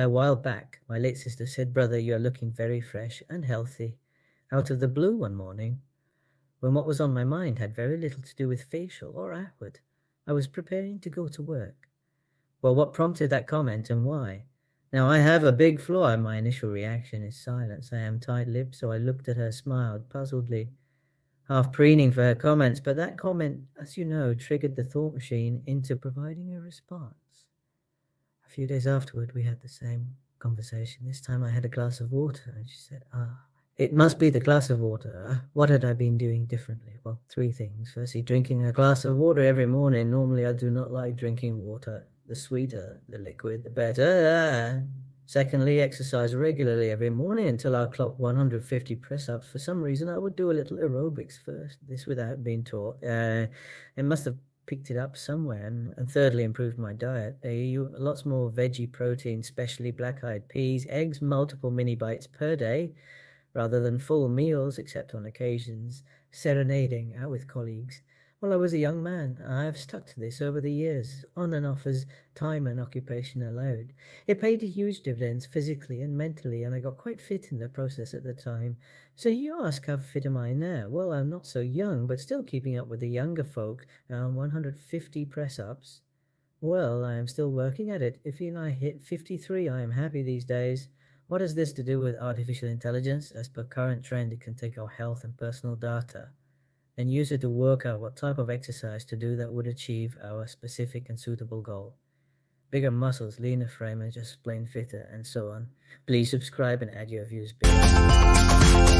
A while back, my late sister said, Brother, you are looking very fresh and healthy, out of the blue one morning, when what was on my mind had very little to do with facial or outward. I was preparing to go to work. Well, what prompted that comment and why? Now, I have a big flaw, and my initial reaction is silence. I am tight lipped, so I looked at her, smiled puzzledly, half preening for her comments, but that comment, as you know, triggered the thought machine into providing a response. Few days afterward, we had the same conversation. This time I had a glass of water, and she said, Ah, it must be the glass of water. What had I been doing differently? Well, three things. Firstly, drinking a glass of water every morning. Normally, I do not like drinking water. The sweeter the liquid, the better. Secondly, exercise regularly every morning until I clock 150 press ups. For some reason, I would do a little aerobics first, this without being taught. Uh, it must have picked it up somewhere. And, and thirdly, improved my diet. I eat lots more veggie protein, especially black eyed peas, eggs, multiple mini bites per day, rather than full meals, except on occasions, serenading out with colleagues. Well, I was a young man. I have stuck to this over the years, on and off as time and occupation allowed. It paid huge dividends physically and mentally, and I got quite fit in the process at the time. So you ask how fit am I now? Well, I'm not so young, but still keeping up with the younger folk, around 150 press ups. Well, I am still working at it. If I hit 53, I am happy these days. What has this to do with artificial intelligence? As per current trend, it can take our health and personal data and use it to work out what type of exercise to do that would achieve our specific and suitable goal. Bigger muscles, leaner frame, and just plain fitter, and so on. Please subscribe and add your views below.